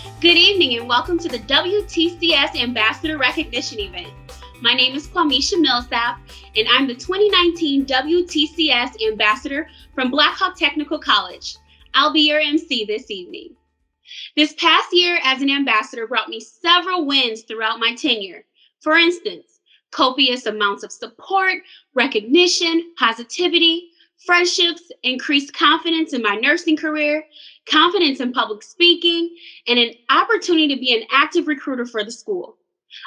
Good evening and welcome to the WTCS Ambassador Recognition event. My name is Kwamisha Millsap, and I'm the 2019 WTCS Ambassador from Blackhawk Technical College. I'll be your MC this evening. This past year as an ambassador brought me several wins throughout my tenure. For instance, copious amounts of support, recognition, positivity, friendships, increased confidence in my nursing career, confidence in public speaking, and an opportunity to be an active recruiter for the school.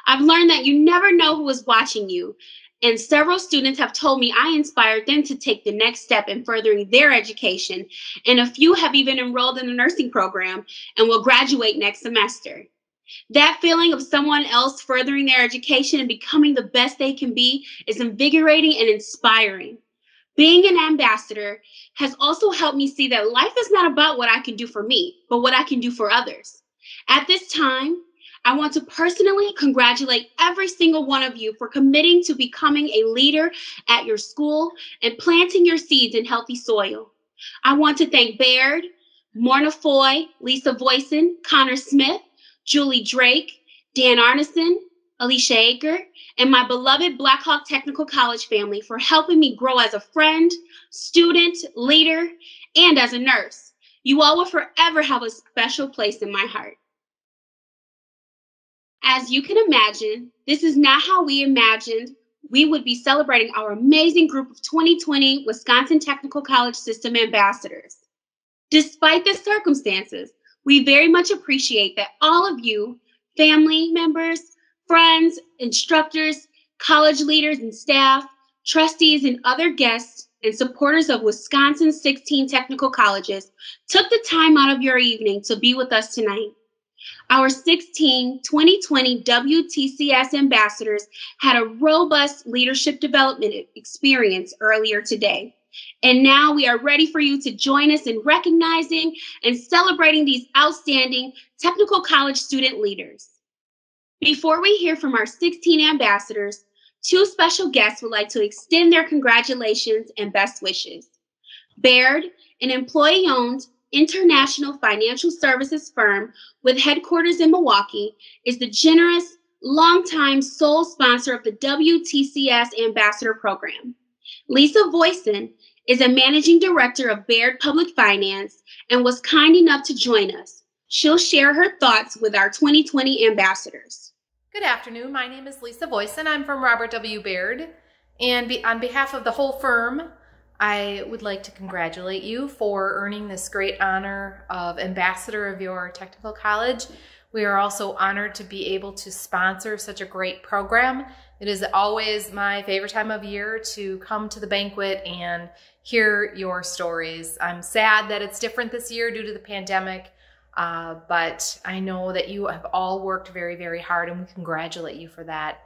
I've learned that you never know who is watching you, and several students have told me I inspired them to take the next step in furthering their education, and a few have even enrolled in the nursing program and will graduate next semester. That feeling of someone else furthering their education and becoming the best they can be is invigorating and inspiring. Being an ambassador has also helped me see that life is not about what I can do for me, but what I can do for others. At this time, I want to personally congratulate every single one of you for committing to becoming a leader at your school and planting your seeds in healthy soil. I want to thank Baird, Morna Foy, Lisa Voisin, Connor Smith, Julie Drake, Dan Arneson, Alicia Aker, and my beloved Blackhawk Technical College family for helping me grow as a friend, student, leader, and as a nurse. You all will forever have a special place in my heart. As you can imagine, this is not how we imagined we would be celebrating our amazing group of 2020 Wisconsin Technical College System ambassadors. Despite the circumstances, we very much appreciate that all of you, family members, friends, instructors, college leaders and staff, trustees, and other guests and supporters of Wisconsin's 16 technical colleges took the time out of your evening to be with us tonight. Our 16 2020 WTCS ambassadors had a robust leadership development experience earlier today. And now we are ready for you to join us in recognizing and celebrating these outstanding technical college student leaders. Before we hear from our 16 ambassadors, two special guests would like to extend their congratulations and best wishes. Baird, an employee owned international financial services firm with headquarters in Milwaukee, is the generous, longtime sole sponsor of the WTCS Ambassador Program. Lisa Voisin is a managing director of Baird Public Finance and was kind enough to join us. She'll share her thoughts with our 2020 ambassadors. Good afternoon. My name is Lisa Voisin, and I'm from Robert W. Baird. And be, on behalf of the whole firm, I would like to congratulate you for earning this great honor of ambassador of your technical college. We are also honored to be able to sponsor such a great program. It is always my favorite time of year to come to the banquet and hear your stories. I'm sad that it's different this year due to the pandemic, uh, but I know that you have all worked very, very hard and we congratulate you for that.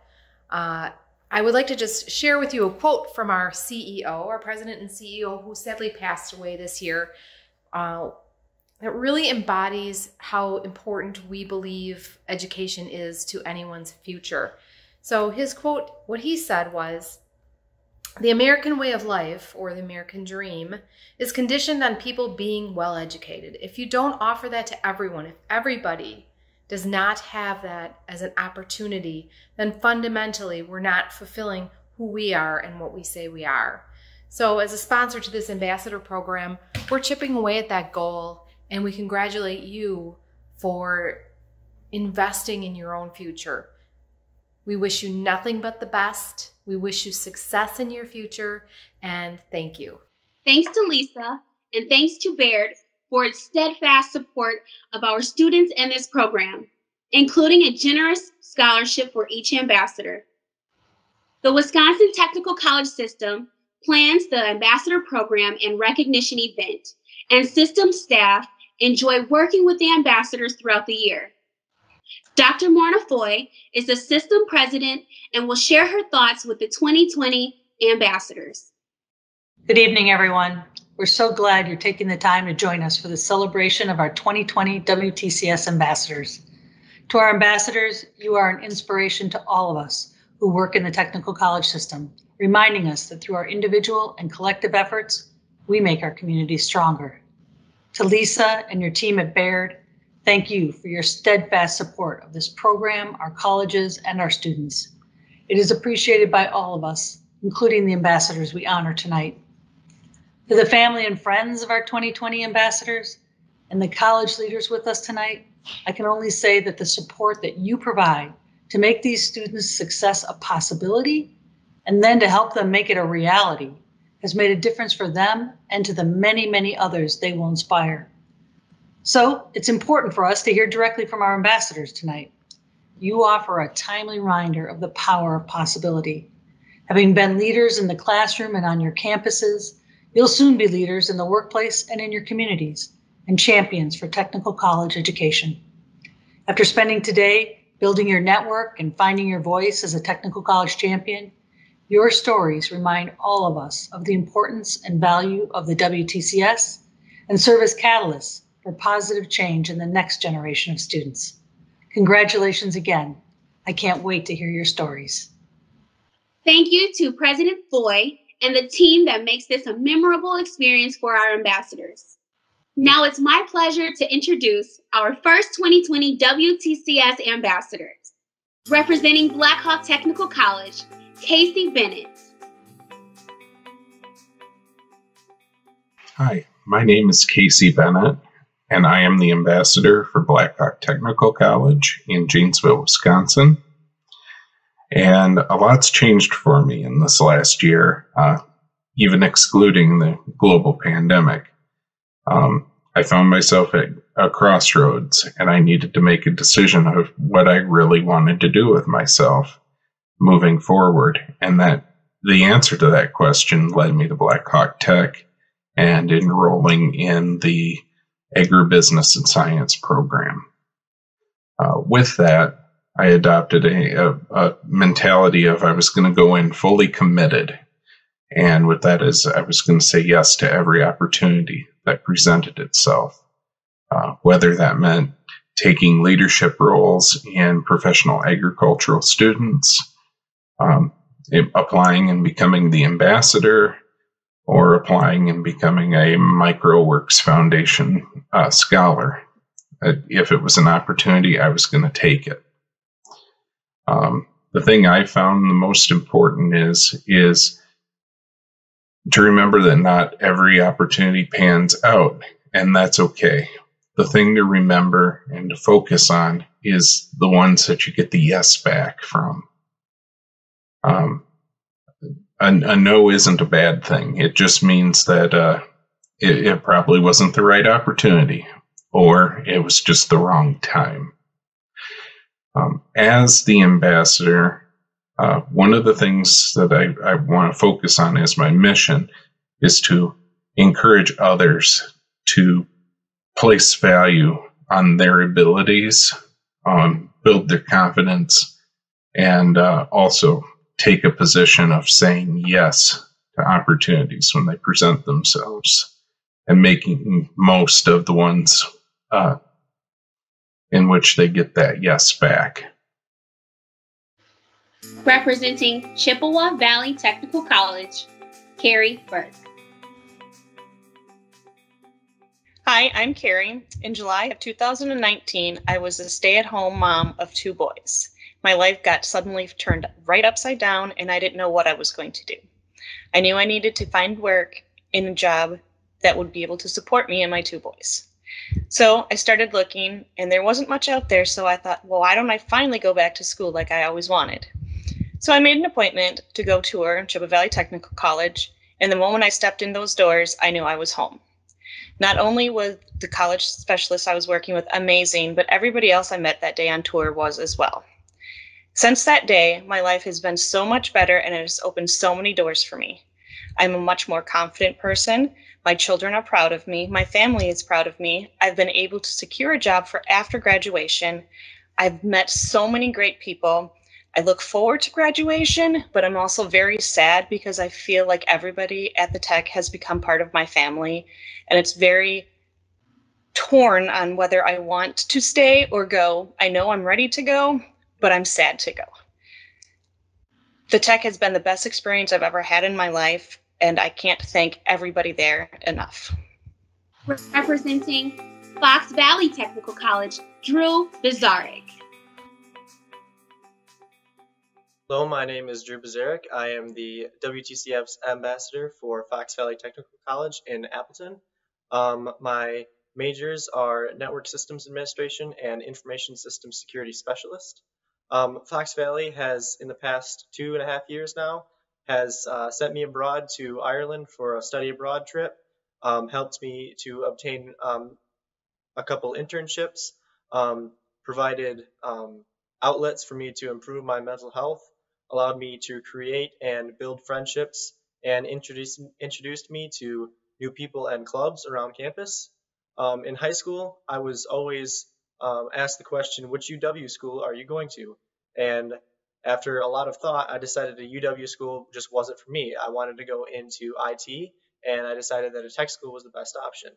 Uh, I would like to just share with you a quote from our CEO, our president and CEO, who sadly passed away this year. Uh, that really embodies how important we believe education is to anyone's future. So, his quote, what he said was, the American way of life, or the American dream, is conditioned on people being well educated. If you don't offer that to everyone, if everybody does not have that as an opportunity, then fundamentally we're not fulfilling who we are and what we say we are. So, as a sponsor to this ambassador program, we're chipping away at that goal, and we congratulate you for investing in your own future. We wish you nothing but the best. We wish you success in your future and thank you. Thanks to Lisa and thanks to Baird for its steadfast support of our students and this program, including a generous scholarship for each ambassador. The Wisconsin Technical College System plans the ambassador program and recognition event, and system staff enjoy working with the ambassadors throughout the year. Dr. Morna Foy is the system president and will share her thoughts with the 2020 ambassadors. Good evening, everyone. We're so glad you're taking the time to join us for the celebration of our 2020 WTCS ambassadors. To our ambassadors, you are an inspiration to all of us who work in the technical college system, reminding us that through our individual and collective efforts, we make our community stronger. To Lisa and your team at Baird, Thank you for your steadfast support of this program, our colleges, and our students. It is appreciated by all of us, including the ambassadors we honor tonight. To the family and friends of our 2020 ambassadors and the college leaders with us tonight, I can only say that the support that you provide to make these students' success a possibility and then to help them make it a reality has made a difference for them and to the many, many others they will inspire. So it's important for us to hear directly from our ambassadors tonight. You offer a timely reminder of the power of possibility. Having been leaders in the classroom and on your campuses, you'll soon be leaders in the workplace and in your communities and champions for technical college education. After spending today building your network and finding your voice as a technical college champion, your stories remind all of us of the importance and value of the WTCS and serve as catalysts for positive change in the next generation of students. Congratulations again. I can't wait to hear your stories. Thank you to President Foy and the team that makes this a memorable experience for our ambassadors. Now it's my pleasure to introduce our first 2020 WTCS ambassadors. Representing Blackhawk Technical College, Casey Bennett. Hi, my name is Casey Bennett, and I am the ambassador for Blackhawk Technical College in Janesville, Wisconsin. And a lot's changed for me in this last year, uh, even excluding the global pandemic. Um, I found myself at a crossroads and I needed to make a decision of what I really wanted to do with myself moving forward. And that the answer to that question led me to Blackhawk Tech and enrolling in the agribusiness and science program. Uh, with that, I adopted a, a, a mentality of I was going to go in fully committed. And with that is I was going to say yes to every opportunity that presented itself, uh, whether that meant taking leadership roles in professional agricultural students, um, applying and becoming the ambassador, or applying and becoming a mikeroweWORKS Foundation uh, scholar. Uh, if it was an opportunity, I was going to take it. Um, the thing I found the most important is is to remember that not every opportunity pans out, and that's okay. The thing to remember and to focus on is the ones that you get the yes back from. Um, a, a, no isn't a bad thing. It just means that uh, it, it, probably wasn't the right opportunity, or it was just the wrong time. Um, as the ambassador, uh, one of the things that I, I want to focus on as my mission is to encourage others to place value on their abilities, um, build their confidence, and uh, also take a position of saying yes to opportunities when they present themselves and making most of the ones uh, in which they get that yes back. Representing Chippewa Valley Technical College, Carrie Burke. Hi, I'm Carrie. In July of 2019, I was a stay at home mom of two boys my life got suddenly turned right upside down and I didn't know what I was going to do. I knew I needed to find work in a job that would be able to support me and my two boys. So I started looking and there wasn't much out there. So I thought, well, why don't I finally go back to school like I always wanted? So I made an appointment to go tour Chippewa Valley Technical College. And the moment I stepped in those doors, I knew I was home. Not only was the college specialist I was working with amazing, but everybody else I met that day on tour was as well. Since that day, my life has been so much better and it has opened so many doors for me. I'm a much more confident person. My children are proud of me. My family is proud of me. I've been able to secure a job for after graduation. I've met so many great people. I look forward to graduation, but I'm also very sad because I feel like everybody at the tech has become part of my family. And it's very torn on whether I want to stay or go. I know I'm ready to go, but I'm sad to go. The tech has been the best experience I've ever had in my life, and I can't thank everybody there enough. Representing Fox Valley Technical College, Drew Bizarek. Hello, my name is Drew Bazarek. I am the WTCS ambassador for Fox Valley Technical College in Appleton. Um, my majors are Network Systems Administration and Information Systems Security Specialist. Um, Fox Valley has, in the past two and a half years now, has uh, sent me abroad to Ireland for a study abroad trip, um, helped me to obtain um, a couple internships, um, provided um, outlets for me to improve my mental health, allowed me to create and build friendships, and introduced, introduced me to new people and clubs around campus. Um, in high school, I was always um, asked the question, which UW school are you going to? And after a lot of thought, I decided a UW school just wasn't for me. I wanted to go into IT, and I decided that a tech school was the best option.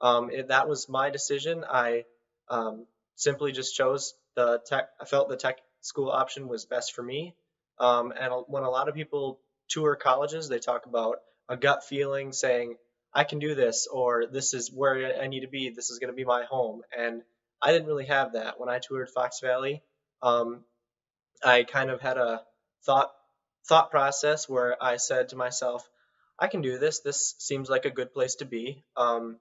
Um, that was my decision. I um, simply just chose the tech. I felt the tech school option was best for me. Um, and when a lot of people tour colleges, they talk about a gut feeling saying, I can do this, or this is where I need to be. This is going to be my home. And I didn't really have that when I toured Fox Valley. Um, I kind of had a thought thought process where I said to myself, I can do this. This seems like a good place to be. Um,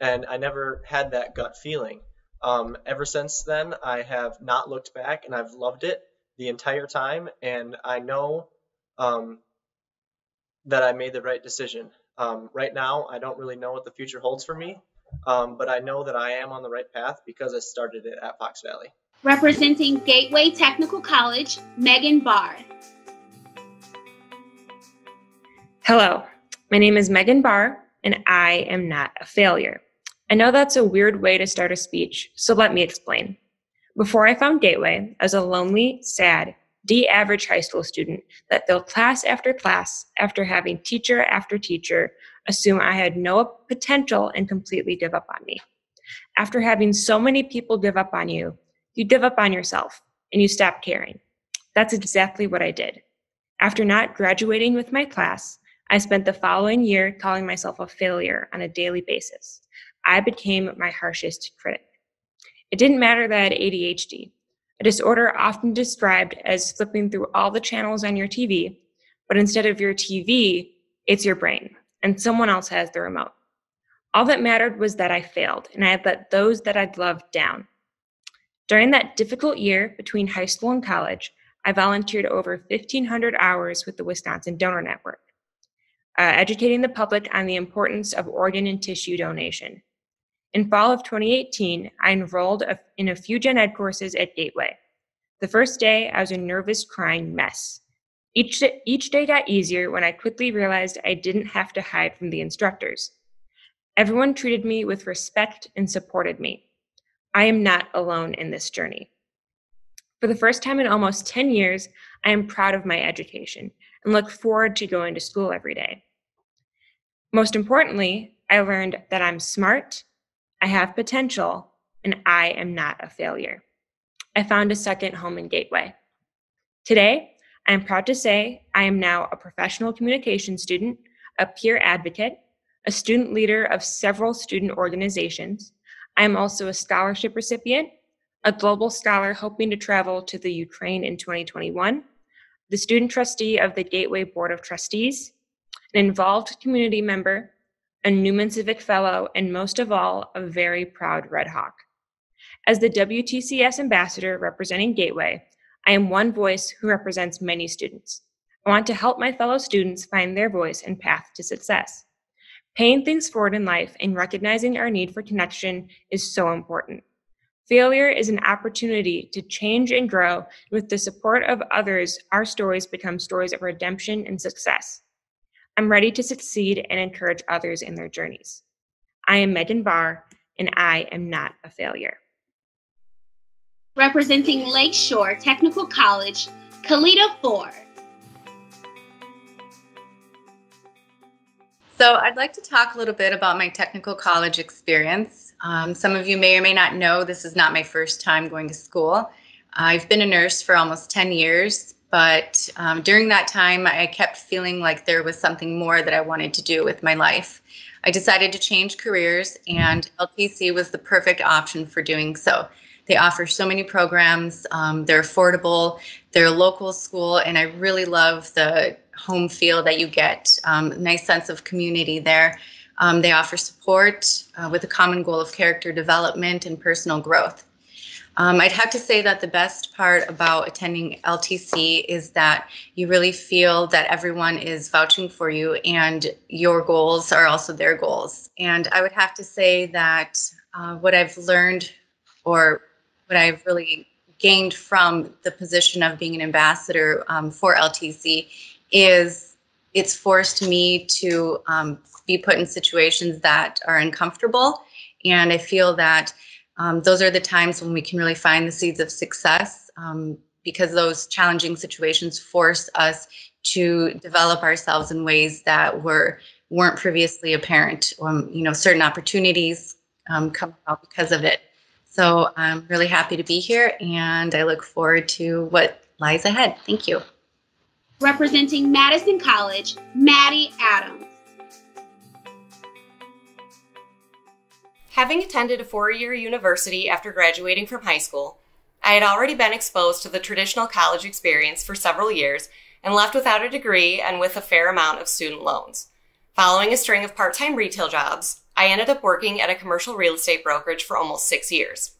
and I never had that gut feeling. Um, ever since then, I have not looked back, and I've loved it the entire time. And I know um, that I made the right decision. Um, right now, I don't really know what the future holds for me, um, but I know that I am on the right path because I started it at Fox Valley. Representing Gateway Technical College, Megan Barr. Hello, my name is Megan Barr, and I am not a failure. I know that's a weird way to start a speech, so let me explain. Before I found Gateway, I was a lonely, sad, D average high school student that failed class after class after having teacher after teacher assume I had no potential and completely give up on me. After having so many people give up on you, you give up on yourself and you stop caring. That's exactly what I did. After not graduating with my class, I spent the following year calling myself a failure on a daily basis. I became my harshest critic. It didn't matter that I had ADHD, a disorder often described as flipping through all the channels on your TV, but instead of your TV, it's your brain, and someone else has the remote. All that mattered was that I failed, and I had let those that I'd loved down. During that difficult year between high school and college, I volunteered over 1,500 hours with the Wisconsin Donor Network, uh, educating the public on the importance of organ and tissue donation. In fall of 2018, I enrolled in a few gen ed courses at Gateway. The first day, I was a nervous, crying mess. Each, each day got easier when I quickly realized I didn't have to hide from the instructors. Everyone treated me with respect and supported me. I am not alone in this journey. For the first time in almost 10 years, I am proud of my education and look forward to going to school every day. Most importantly, I learned that I'm smart, I have potential, and I am not a failure. I found a second home in Gateway. Today, I am proud to say I am now a professional communication student, a peer advocate, a student leader of several student organizations. I am also a scholarship recipient, a global scholar hoping to travel to the Ukraine in 2021, the student trustee of the Gateway Board of Trustees, an involved community member, a Newman Civic Fellow, and most of all, a very proud Red Hawk. As the WTCS ambassador representing Gateway, I am one voice who represents many students. I want to help my fellow students find their voice and path to success. Paying things forward in life and recognizing our need for connection is so important. Failure is an opportunity to change and grow. With the support of others, our stories become stories of redemption and success. I'm ready to succeed and encourage others in their journeys. I am Megan Barr, and I am not a failure. Representing Lakeshore Technical College, Kalita Ford. So, I'd like to talk a little bit about my technical college experience. Um, some of you may or may not know this is not my first time going to school. I've been a nurse for almost 10 years, but um, during that time, I kept feeling like there was something more that I wanted to do with my life. I decided to change careers, and LTC was the perfect option for doing so. They offer so many programs, um, they're affordable, they're a local school, and I really love the home feel that you get. Um, nice sense of community there. Um, they offer support uh, with a common goal of character development and personal growth. Um, I'd have to say that the best part about attending LTC is that you really feel that everyone is vouching for you and your goals are also their goals. And I would have to say that uh, what I've learned or what I've really gained from the position of being an ambassador um, for LTC is it's forced me to um, be put in situations that are uncomfortable. And I feel that um, those are the times when we can really find the seeds of success um, because those challenging situations force us to develop ourselves in ways that were weren't previously apparent. Um, you know, certain opportunities um, come about because of it. So I'm really happy to be here, and I look forward to what lies ahead. Thank you. Representing Madison College, Maddie Adams. Having attended a four year university after graduating from high school, I had already been exposed to the traditional college experience for several years and left without a degree and with a fair amount of student loans. Following a string of part time retail jobs, I ended up working at a commercial real estate brokerage for almost six years.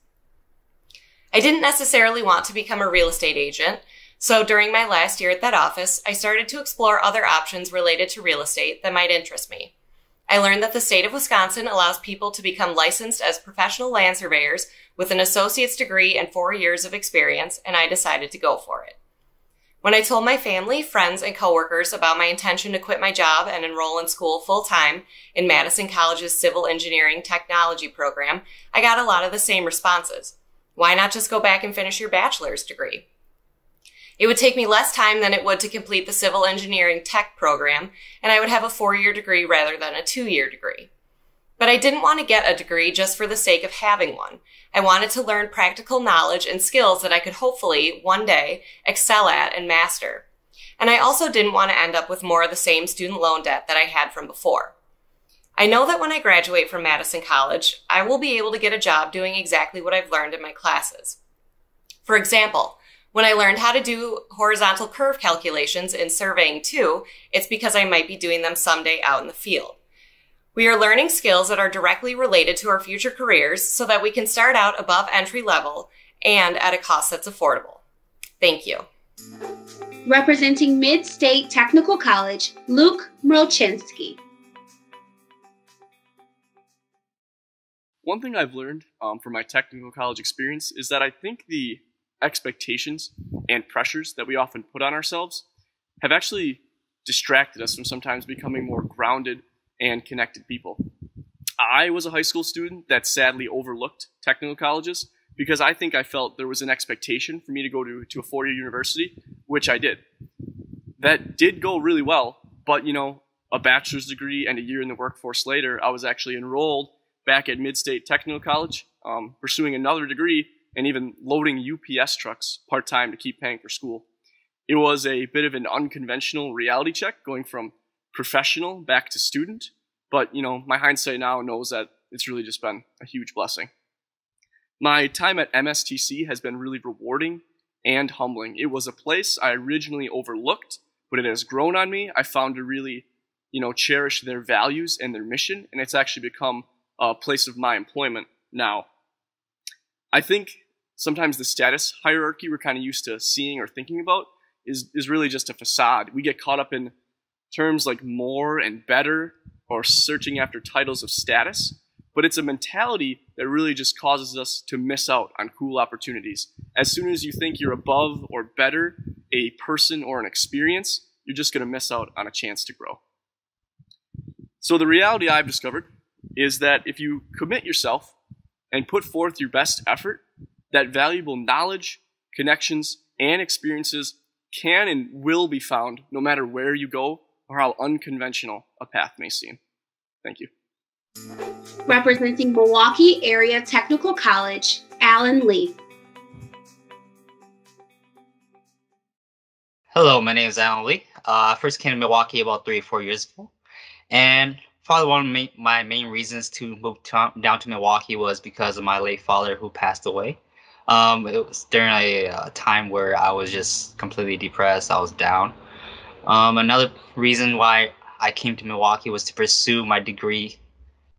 I didn't necessarily want to become a real estate agent, so during my last year at that office, I started to explore other options related to real estate that might interest me. I learned that the state of Wisconsin allows people to become licensed as professional land surveyors with an associate's degree and four years of experience, and I decided to go for it. When I told my family, friends, and coworkers about my intention to quit my job and enroll in school full time in Madison College's Civil Engineering Technology program, I got a lot of the same responses. Why not just go back and finish your bachelor's degree? It would take me less time than it would to complete the civil engineering tech program, and I would have a four year degree rather than a two year degree. But I didn't want to get a degree just for the sake of having one. I wanted to learn practical knowledge and skills that I could hopefully, one day, excel at and master. And I also didn't want to end up with more of the same student loan debt that I had from before. I know that when I graduate from Madison College, I will be able to get a job doing exactly what I've learned in my classes. For example, when I learned how to do horizontal curve calculations in Surveying 2, it's because I might be doing them someday out in the field. We are learning skills that are directly related to our future careers so that we can start out above entry level and at a cost that's affordable. Thank you. Representing Mid State Technical College, Luke Mrochinski. One thing I've learned um, from my technical college experience is that I think the expectations and pressures that we often put on ourselves have actually distracted us from sometimes becoming more grounded and connected people. I was a high school student that sadly overlooked technical colleges because I think I felt there was an expectation for me to go to, to a four year university, which I did. That did go really well, but you know, a bachelor's degree and a year in the workforce later, I was actually enrolled back at Mid State Technical College, um, pursuing another degree and even loading UPS trucks part time to keep paying for school. It was a bit of an unconventional reality check going from professional back to student, but you know, my hindsight now knows that it's really just been a huge blessing. My time at MSTC has been really rewarding and humbling. It was a place I originally overlooked, but it has grown on me. I found to really, you know, cherish their values and their mission, and it's actually become a place of my employment now. I think sometimes the status hierarchy we're kind of used to seeing or thinking about is, is really just a facade. We get caught up in terms like more and better or searching after titles of status, but it's a mentality that really just causes us to miss out on cool opportunities. As soon as you think you're above or better a person or an experience, you're just going to miss out on a chance to grow. So the reality I've discovered is that if you commit yourself and put forth your best effort, that valuable knowledge, connections, and experiences can and will be found no matter where you go or how unconventional a path may seem. Thank you. Representing Milwaukee Area Technical College, Alan Lee. Hello, my name is Alan Lee. Uh, I first came to Milwaukee about three, or four years ago. And probably one of my, my main reasons to move to, down to Milwaukee was because of my late father who passed away. Um, it was during a, a, time where I was just completely depressed. I was down. Um, another reason why I came to Milwaukee was to pursue my degree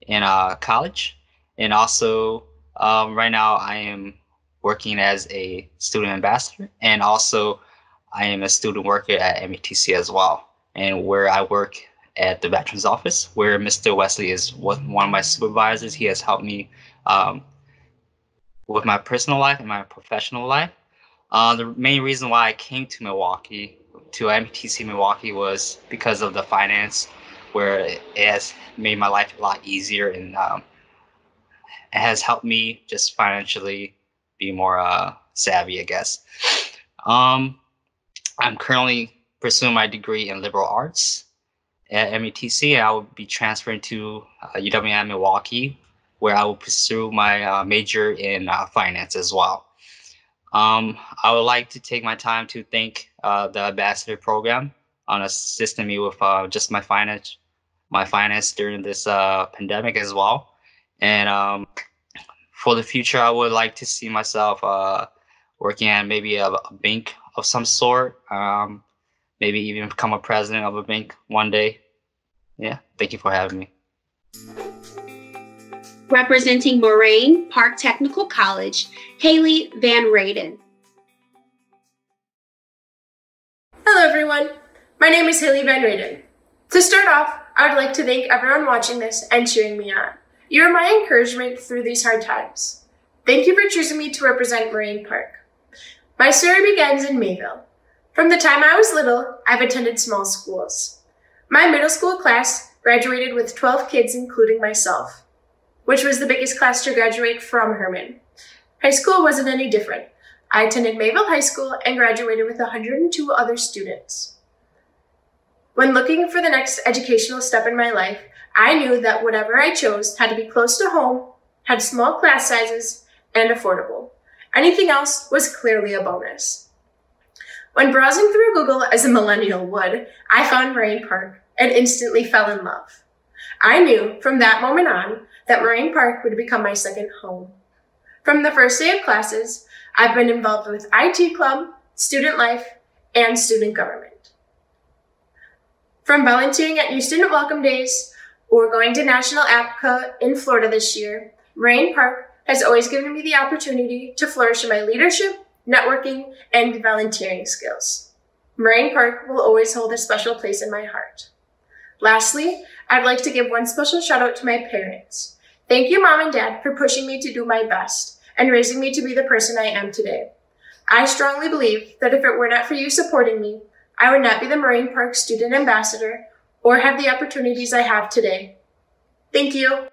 in uh, college, and also um, right now I am working as a student ambassador, and also I am a student worker at MATC as well. And where I work at the Veterans Office, where Mr. Wesley is one of my supervisors. He has helped me um, with my personal life and my professional life. Uh, the main reason why I came to Milwaukee, to MTC Milwaukee, was because of the finance, where it has made my life a lot easier and um, it has helped me just financially be more uh, savvy, I guess. Um, I'm currently pursuing my degree in liberal arts at MATC. I will be transferring to uh, UWM Milwaukee, where I will pursue my uh, major in uh, finance as well. Um, I would like to take my time to thank uh, the ambassador program on assisting me with uh, just my finance, my finance during this uh, pandemic as well. And um, for the future, I would like to see myself working at maybe a, a bank of some sort. Um, maybe even become a president of a bank one day. Yeah, thank you for having me. Representing Moraine Park Technical College, Haley Van Raden. Hello, everyone. My name is Haley Van Raden. To start off, I would like to thank everyone watching this and cheering me on. You are my encouragement through these hard times. Thank you for choosing me to represent Moraine Park. My story begins in Mayville. From the time I was little, I've attended small schools. My middle school class graduated with 12 kids, including myself, which was the biggest class to graduate from Herman. High school wasn't any different. I attended Mayville High School and graduated with 102 other students. When looking for the next educational step in my life, I knew that whatever I chose had to be close to home, had small class sizes, and affordable. Anything else was clearly a bonus. When browsing through Google as a millennial would, I found Moraine Park and instantly fell in love. I knew from that moment on that Moraine Park would become my second home. From the first day of classes, I've been involved with IT Club, student life, and student government. From volunteering at New Student Welcome Days or going to National APCA in Florida this year, Moraine Park has always given me the opportunity to flourish in my leadership, networking, and volunteering skills. Moraine Park will always hold a special place in my heart. Lastly, I'd like to give one special shout out to my parents. Thank you, mom and dad, for pushing me to do my best and raising me to be the person I am today. I strongly believe that if it were not for you supporting me, I would not be the Moraine Park student ambassador or have the opportunities I have today. Thank you.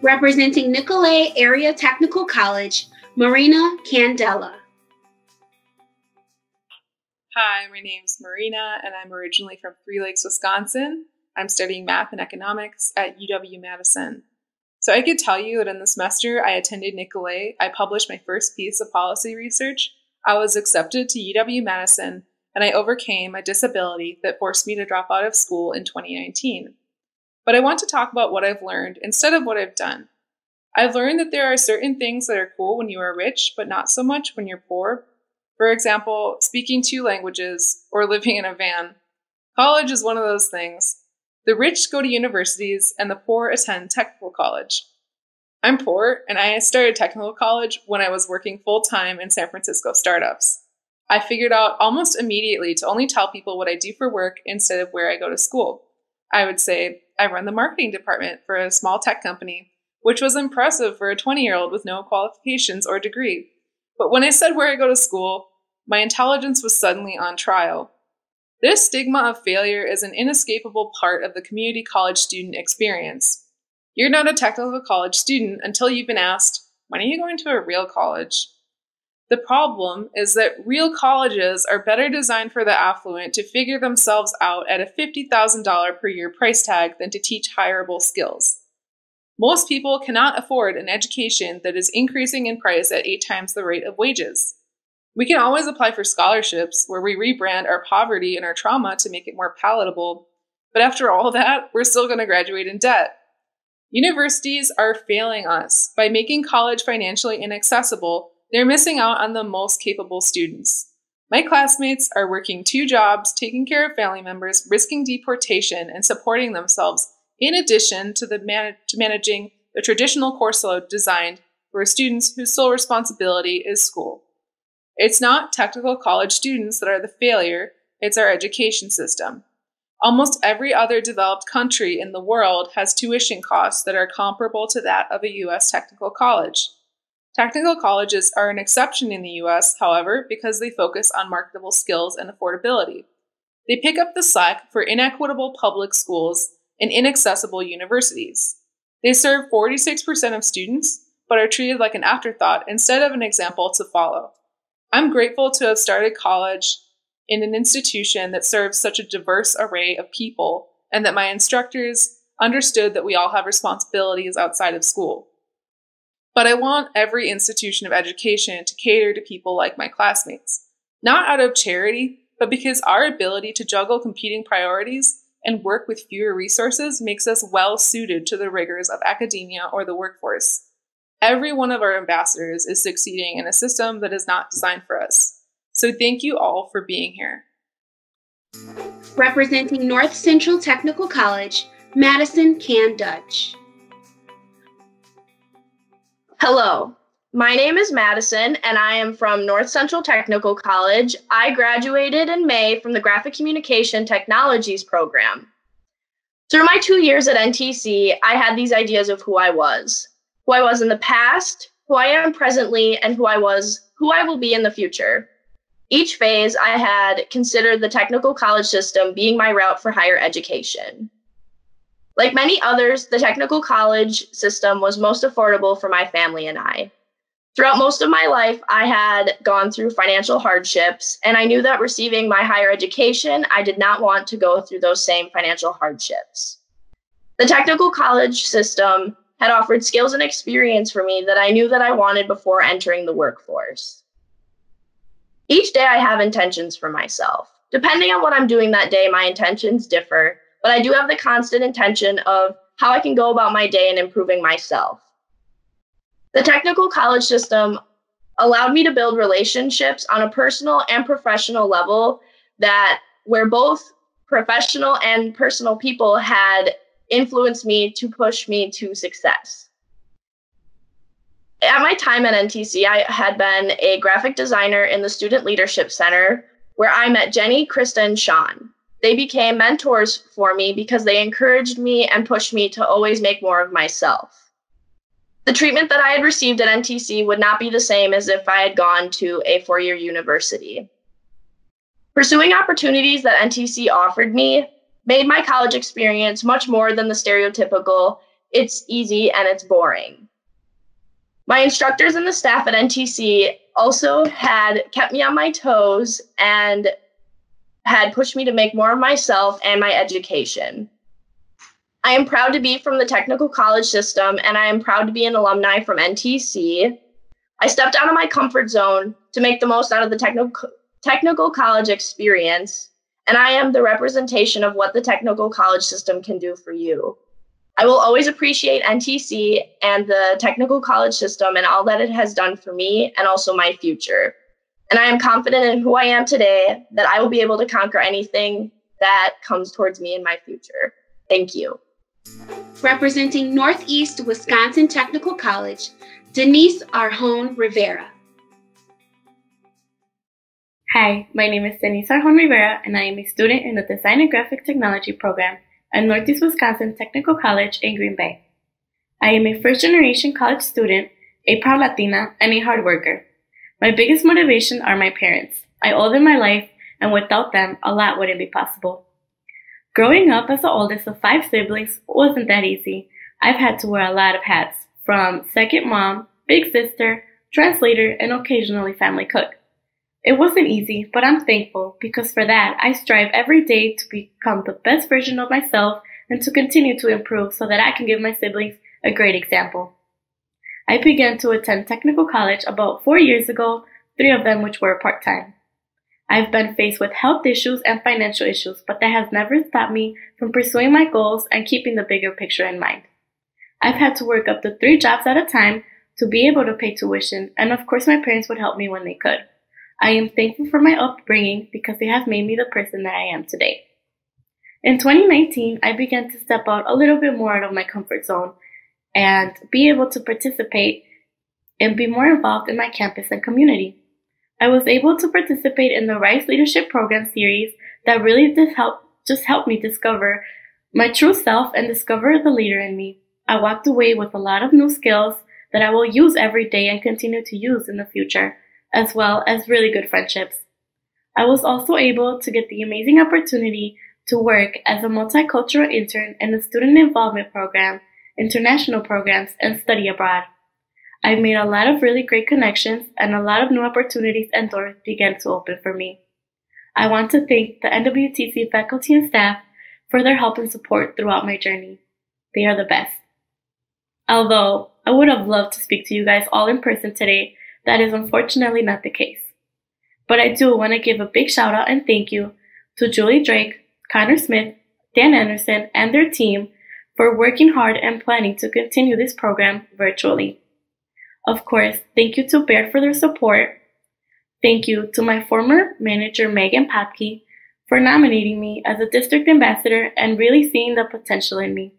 Representing Nicolet Area Technical College, Marina Candela. Hi, my name's Marina, and I'm originally from Three Lakes, Wisconsin. I'm studying math and economics at UW Madison. So I could tell you that in the semester I attended Nicolet, I published my first piece of policy research. I was accepted to UW Madison, and I overcame a disability that forced me to drop out of school in 2019. But I want to talk about what I've learned instead of what I've done. I've learned that there are certain things that are cool when you are rich, but not so much when you're poor. For example, speaking two languages or living in a van. College is one of those things. The rich go to universities and the poor attend technical college. I'm poor and I started technical college when I was working full time in San Francisco startups. I figured out almost immediately to only tell people what I do for work instead of where I go to school. I would say, I run the marketing department for a small tech company, which was impressive for a 20 year old with no qualifications or degree. But when I said where I go to school, my intelligence was suddenly on trial. This stigma of failure is an inescapable part of the community college student experience. You're not a technical college student until you've been asked, when are you going to a real college? The problem is that real colleges are better designed for the affluent to figure themselves out at a $50,000 per year price tag than to teach hireable skills. Most people cannot afford an education that is increasing in price at eight times the rate of wages. We can always apply for scholarships where we rebrand our poverty and our trauma to make it more palatable, But after all that, we're still going to graduate in debt. Universities are failing us. By making college financially inaccessible, they're missing out on the most capable students. My classmates are working two jobs, taking care of family members, risking deportation, and supporting themselves, in addition to, the man- to managing the traditional course load designed for students whose sole responsibility is school. It's not technical college students that are the failure, it's our education system. Almost every other developed country in the world has tuition costs that are comparable to that of a U.S. technical college. Technical colleges are an exception in the US, however, because they focus on marketable skills and affordability. They pick up the slack for inequitable public schools and inaccessible universities. They serve 46% of students, but are treated like an afterthought instead of an example to follow. I'm grateful to have started college in an institution that serves such a diverse array of people and that my instructors understood that we all have responsibilities outside of school. But I want every institution of education to cater to people like my classmates, not out of charity, but because our ability to juggle competing priorities and work with fewer resources makes us well suited to the rigors of academia or the workforce. Every one of our ambassadors is succeeding in a system that is not designed for us. So thank you all for being here. Representing North Central Technical College, Madison Can Dutch. Hello, my name is Madison, and I am from North Central Technical College. I graduated in May from the Graphic Communication Technologies program. Through my two years at NTC, I had these ideas of who I was who I was in the past, who I am presently, and who I was, who I will be in the future. Each phase, I had considered the technical college system being my route for higher education. Like many others, the technical college system was most affordable for my family and I. Throughout most of my life, I had gone through financial hardships, and I knew that receiving my higher education, I did not want to go through those same financial hardships. The technical college system had offered skills and experience for me that I knew that I wanted before entering the workforce. Each day I have intentions for myself. Depending on what I'm doing that day, my intentions differ, but I do have the constant intention of how I can go about my day and improving myself. The technical college system allowed me to build relationships on a personal and professional level that where both professional and personal people had influenced me to push me to success at my time at NTC, I had been a graphic designer in the Student Leadership Center where I met Jenny, Krista, and Sean. They became mentors for me because they encouraged me and pushed me to always make more of myself. The treatment that I had received at NTC would not be the same as if I had gone to a four year university. Pursuing opportunities that NTC offered me made my college experience much more than the stereotypical it's easy and it's boring. My instructors and the staff at NTC also had kept me on my toes and had pushed me to make more of myself and my education. I am proud to be from the technical college system and I am proud to be an alumni from NTC. I stepped out of my comfort zone to make the most out of the technical technical college experience and I am the representation of what the technical college system can do for you. I will always appreciate NTC and the technical college system and all that it has done for me and also my future. And I am confident in who I am today that I will be able to conquer anything that comes towards me in my future. Thank you. Representing Northeast Wisconsin Technical College, Denise Arjona Rivera. Hi, my name is Denise Arjona Rivera, and I am a student in the Design and Graphic Technology program at Northeast Wisconsin Technical College in Green Bay. I am a first generation college student, a proud Latina, and a hard worker. My biggest motivation are my parents. I owe them my life, and without them, a lot wouldn't be possible. Growing up as the oldest of five siblings wasn't that easy. I've had to wear a lot of hats, from second mom, big sister, translator, and occasionally family cook. It wasn't easy, but I'm thankful because for that, I strive every day to become the best version of myself and to continue to improve so that I can give my siblings a great example. I began to attend technical college about four years ago, three of them which were part time. I've been faced with health issues and financial issues, but that has never stopped me from pursuing my goals and keeping the bigger picture in mind. I've had to work up to three jobs at a time to be able to pay tuition, and of course, my parents would help me when they could. I am thankful for my upbringing because they have made me the person that I am today. In 2019, I began to step out a little bit more out of my comfort zone and be able to participate and be more involved in my campus and community. I was able to participate in the Rice Leadership Program series that really just helped, just helped me discover my true self and discover the leader in me. I walked away with a lot of new skills that I will use every day and continue to use in the future, as well as really good friendships. I was also able to get the amazing opportunity to work as a multicultural intern in the Student Involvement Program, international programs, and study abroad. I've made a lot of really great connections and a lot of new opportunities and doors began to open for me. I want to thank the NWTC faculty and staff for their help and support throughout my journey. They are the best. Although I would have loved to speak to you guys all in person today, that is unfortunately not the case. But I do want to give a big shout out and thank you to Julie Drake, Connor Smith, Dan Anderson, and their team for working hard and planning to continue this program virtually. Of course, thank you to Baird for their support. Thank you to my former manager, Megan Patke, for nominating me as a district ambassador and really seeing the potential in me.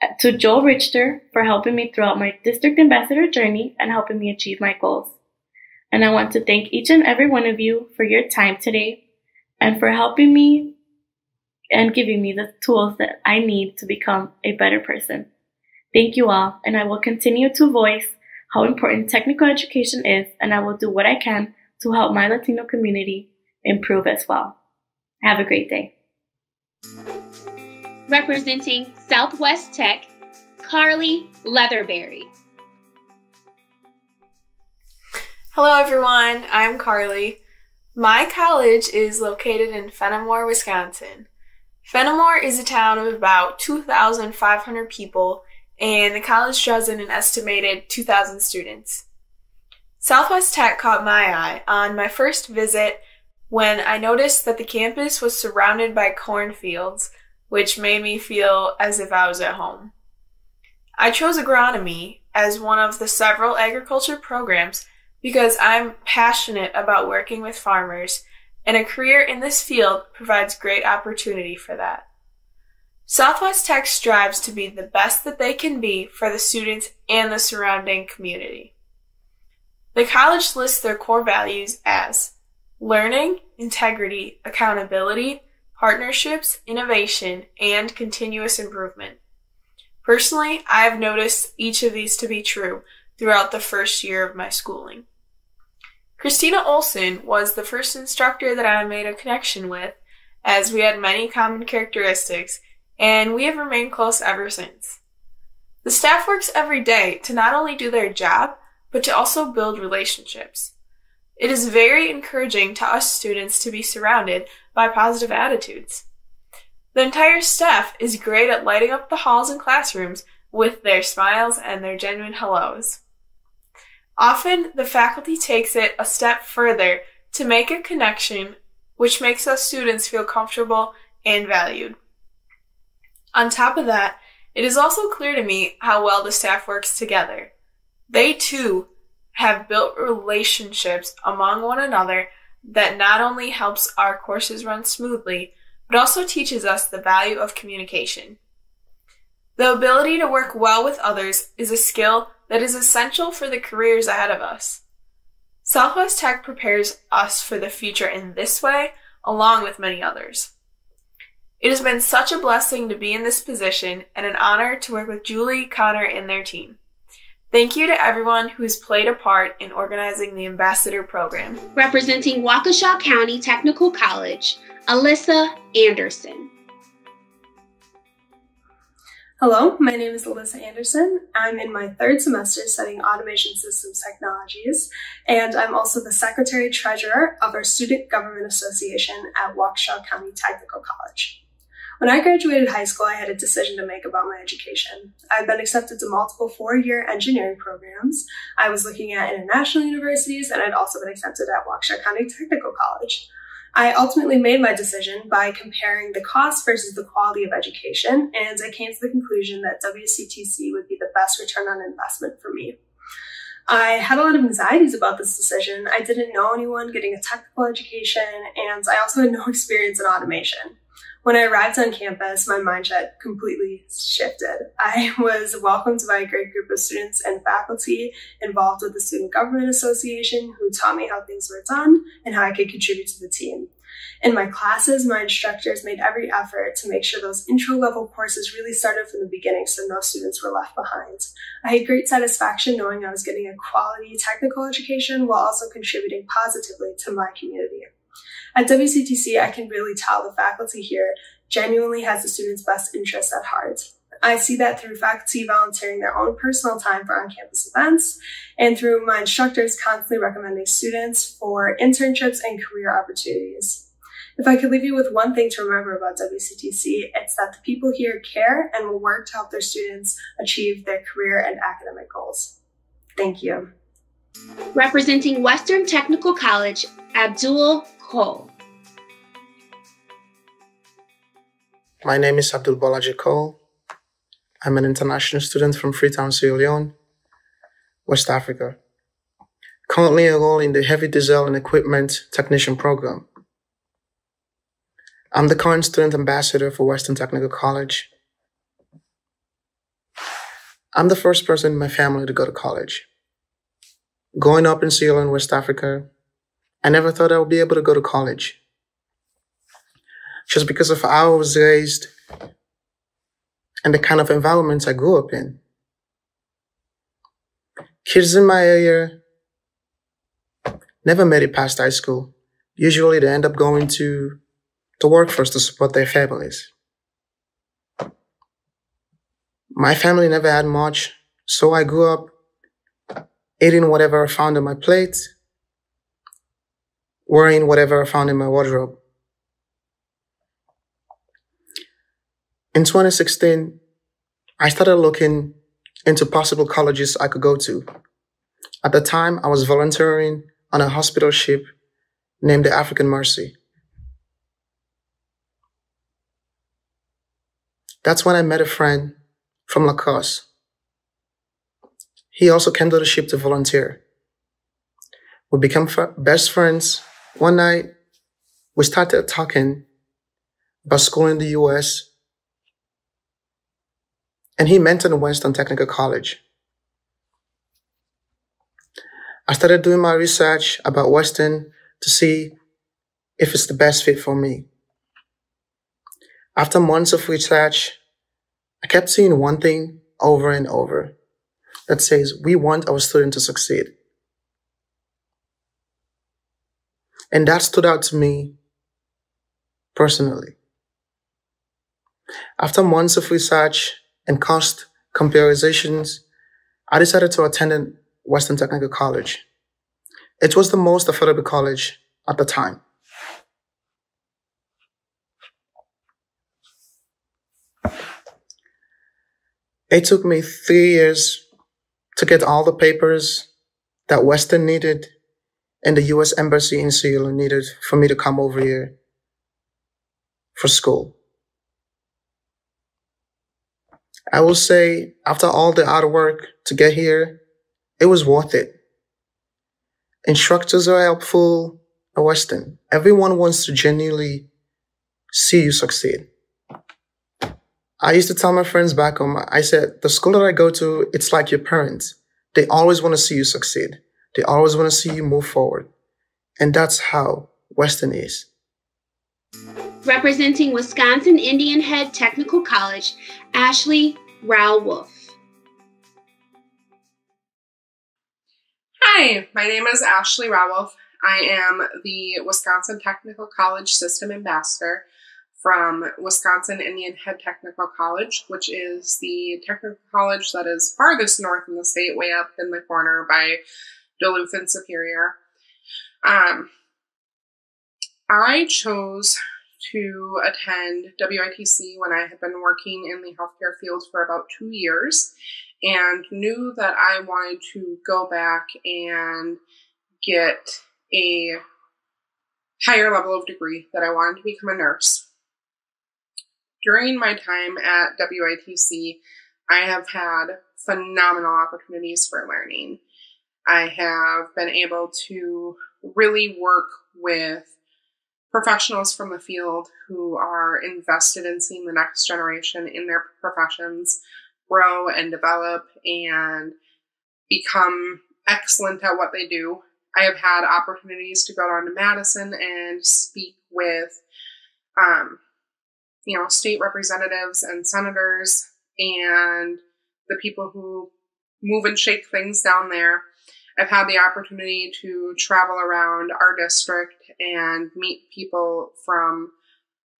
Uh, to Joel Richter for helping me throughout my district ambassador journey and helping me achieve my goals. And I want to thank each and every one of you for your time today and for helping me and giving me the tools that I need to become a better person. Thank you all, and I will continue to voice how important technical education is, and I will do what I can to help my Latino community improve as well. Have a great day. Representing Southwest Tech, Carly Leatherberry. Hello, everyone. I'm Carly. My college is located in Fenimore, Wisconsin. Fenimore is a town of about 2,500 people and the college draws in an estimated 2,000 students. Southwest Tech caught my eye on my first visit when I noticed that the campus was surrounded by cornfields, which made me feel as if I was at home. I chose agronomy as one of the several agriculture programs because I'm passionate about working with farmers, and a career in this field provides great opportunity for that. Southwest Tech strives to be the best that they can be for the students and the surrounding community. The college lists their core values as learning, integrity, accountability, partnerships, innovation, and continuous improvement. Personally, I have noticed each of these to be true throughout the first year of my schooling. Christina Olson was the first instructor that I made a connection with, as we had many common characteristics and we have remained close ever since. The staff works every day to not only do their job, but to also build relationships. It is very encouraging to us students to be surrounded by positive attitudes. The entire staff is great at lighting up the halls and classrooms with their smiles and their genuine hellos. Often, the faculty takes it a step further to make a connection which makes us students feel comfortable and valued. On top of that, it is also clear to me how well the staff works together. They too have built relationships among one another that not only helps our courses run smoothly, but also teaches us the value of communication. The ability to work well with others is a skill that is essential for the careers ahead of us. Southwest Tech prepares us for the future in this way, along with many others. It has been such a blessing to be in this position and an honor to work with Julie, Connor, and their team. Thank you to everyone who has played a part in organizing the Ambassador Program. Representing Waukesha County Technical College, Alyssa Anderson. Hello, my name is Alyssa Anderson. I'm in my third semester studying Automation Systems Technologies, and I'm also the Secretary Treasurer of our Student Government Association at Waukesha County Technical College. When I graduated high school, I had a decision to make about my education. I've been accepted to multiple four-year engineering programs. I was looking at international universities, and I'd also been accepted at Waukesha County Technical College. I ultimately made my decision by comparing the cost versus the quality of education, and I came to the conclusion that WCTC would be the best return on investment for me. I had a lot of anxieties about this decision. I didn't know anyone getting a technical education, and I also had no experience in automation. When I arrived on campus, my mindset completely shifted. I was welcomed by a great group of students and faculty involved with the Student Government Association who taught me how things were done and how I could contribute to the team. In my classes, my instructors made every effort to make sure those intro level courses really started from the beginning so no students were left behind. I had great satisfaction knowing I was getting a quality technical education while also contributing positively to my community. At WCTC, I can really tell the faculty here genuinely has the students' best interests at heart. I see that through faculty volunteering their own personal time for on-campus events and through my instructors constantly recommending students for internships and career opportunities. If I could leave you with one thing to remember about WCTC, it's that the people here care and will work to help their students achieve their career and academic goals. Thank you. Representing Western Technical College, Abdul Cole. My name is Abdul Balaji Cole. I'm an international student from Freetown, Sierra Leone, West Africa. Currently enrolled in the Heavy Diesel and Equipment Technician program. I'm the current student ambassador for Western Technical College. I'm the first person in my family to go to college. Growing up in Sierra Leone, West Africa, I never thought I would be able to go to college. Just because of how I was raised and the kind of environments I grew up in. Kids in my area never made it past high school. Usually they end up going to the workforce to support their families. My family never had much, so I grew up eating whatever I found on my plate wearing whatever I found in my wardrobe. In 2016, I started looking into possible colleges I could go to. At the time, I was volunteering on a hospital ship named the African Mercy. That's when I met a friend from La Crosse. He also came to the ship to volunteer. We became best friends one night, we started talking about school in the US, and he mentioned Western Technical College. I started doing my research about Western to see if it's the best fit for me. After months of research, I kept seeing one thing over and over that says, we want our student to succeed. And that stood out to me personally. After months of research and cost comparisons, I decided to attend Western Technical College. It was the most affordable college at the time. It took me three years to get all the papers that Western needed and the US Embassy in Seoul needed for me to come over here for school. I will say, after all the hard work to get here, it was worth it. Instructors are helpful at Western. Everyone wants to genuinely see you succeed. I used to tell my friends back home, I said, the school that I go to, it's like your parents. They always want to see you succeed. They always want to see you move forward. And that's how Western is. Representing Wisconsin Indian Head Technical College, Ashley Rao Wolf. Hi, my name is Ashley Rawolf. I am the Wisconsin Technical College System Ambassador from Wisconsin Indian Head Technical College, which is the technical college that is farthest north in the state, way up in the corner by Duluth and Superior. Um, I chose to attend WITC when I had been working in the healthcare field for about two years and knew that I wanted to go back and get a higher level of degree that I wanted to become a nurse. During my time at WITC, I have had phenomenal opportunities for learning. I have been able to really work with professionals from the field who are invested in seeing the next generation in their professions grow and develop and become excellent at what they do. I have had opportunities to go down to Madison and speak with, um, you know, state representatives and senators and the people who move and shake things down there. I've had the opportunity to travel around our district and meet people from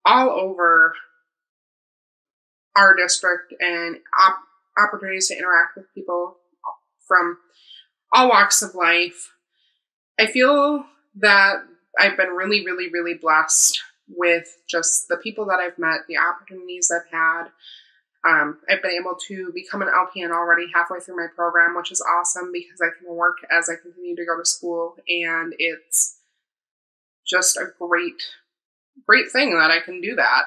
all over our district and op- opportunities to interact with people from all walks of life. I feel that I've been really, really, really blessed with just the people that I've met, the opportunities I've had, um, I've been able to become an LPN already halfway through my program, which is awesome because I can work as I continue to go to school, and it's just a great, great thing that I can do that.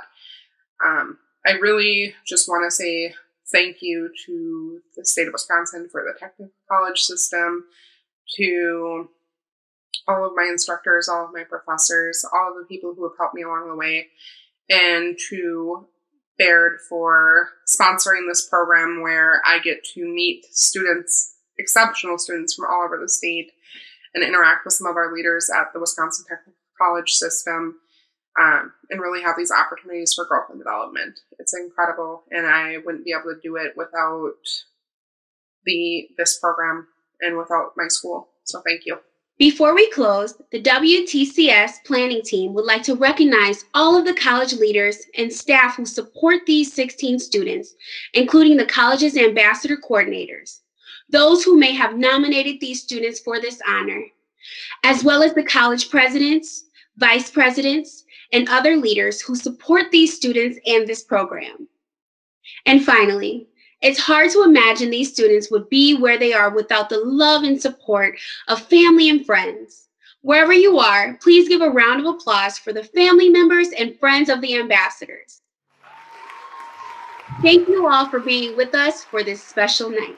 Um, I really just want to say thank you to the state of Wisconsin for the technical college system, to all of my instructors, all of my professors, all of the people who have helped me along the way, and to Baird for sponsoring this program where I get to meet students, exceptional students from all over the state, and interact with some of our leaders at the Wisconsin Technical College system um, and really have these opportunities for growth and development. It's incredible, and I wouldn't be able to do it without the this program and without my school. So thank you. Before we close, the WTCS planning team would like to recognize all of the college leaders and staff who support these 16 students, including the college's ambassador coordinators, those who may have nominated these students for this honor, as well as the college presidents, vice presidents, and other leaders who support these students and this program. And finally, it's hard to imagine these students would be where they are without the love and support of family and friends. Wherever you are, please give a round of applause for the family members and friends of the ambassadors. Thank you all for being with us for this special night.